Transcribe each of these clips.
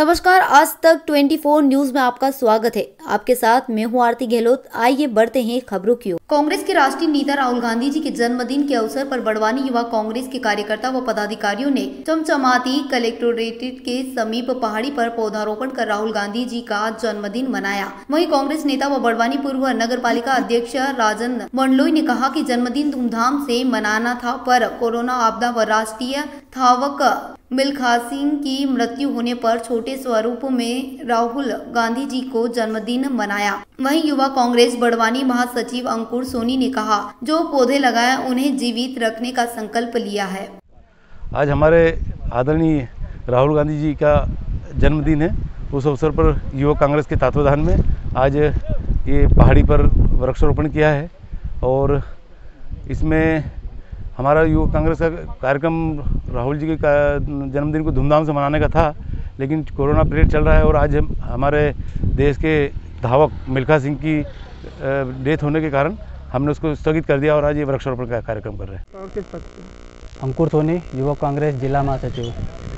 नमस्कार, आज तक 24 न्यूज़ में आपका स्वागत है। आपके साथ मैं हूँ आरती गहलोत। आइए बढ़ते हैं खबरों की ओर। कांग्रेस के राष्ट्रीय नेता राहुल गांधी जी के जन्मदिन के अवसर पर बड़वानी युवा कांग्रेस के कार्यकर्ता व पदाधिकारियों ने चमचमाती कलेक्टोरेट के समीप पहाड़ी पर पौधारोपण कर राहुल गांधी जी का जन्मदिन मनाया। वही कांग्रेस नेता व बड़वानी पूर्व नगर पालिका अध्यक्ष राजन मंडलोई ने कहा की जन्मदिन धूमधाम ऐसी मनाना था, पर कोरोना आपदा व राष्ट्रीय थावक मिल्खा सिंह की मृत्यु होने पर छोटे स्वरूप में राहुल गांधी जी को जन्मदिन मनाया। वहीं युवा कांग्रेस बड़वानी महासचिव अंकुर सोनी ने कहा, जो पौधे लगाए उन्हें जीवित रखने का संकल्प लिया है। आज हमारे आदरणीय राहुल गांधी जी का जन्मदिन है। उस अवसर पर युवा कांग्रेस के तत्वाधान में आज ये पहाड़ी पर वृक्षारोपण किया है और इसमें हमारा युवा कांग्रेस का कार्यक्रम राहुल जी के जन्मदिन को धूमधाम से मनाने का था लेकिन कोरोना पीरियड चल रहा है और आज हम हमारे देश के धावक मिल्खा सिंह की डेथ होने के कारण हमने उसको स्थगित कर दिया और आज ये वृक्षारोपण का कार्यक्रम कर रहे हैं। अंकुर सोनी युवक कांग्रेस जिला महासचिव।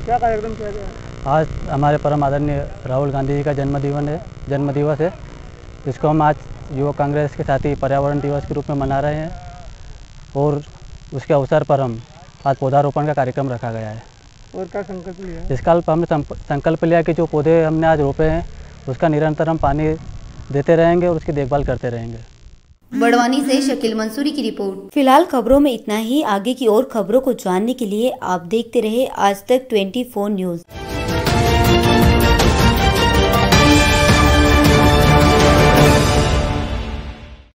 क्या कार्यक्रम किया गया? आज हमारे परम आदरणीय राहुल गांधी जी का जन्म दिवस है जन्म दिवस है। इसको हम आज युवक कांग्रेस के साथ ही पर्यावरण दिवस के रूप में मना रहे हैं। और उसके अवसर पर हम आज पौधारोपण का कार्यक्रम रखा गया है। और क्या संकल्प लिया? इस काल हमने संकल्प लिया कि जो पौधे हमने आज रोपे हैं उसका निरंतर हम पानी देते रहेंगे और उसकी देखभाल करते रहेंगे। बड़वानी से शकील मंसूरी की रिपोर्ट। फ़िलहाल खबरों में इतना ही। आगे की और खबरों को जानने के लिए आप देखते रहे आज तक 24 न्यूज़।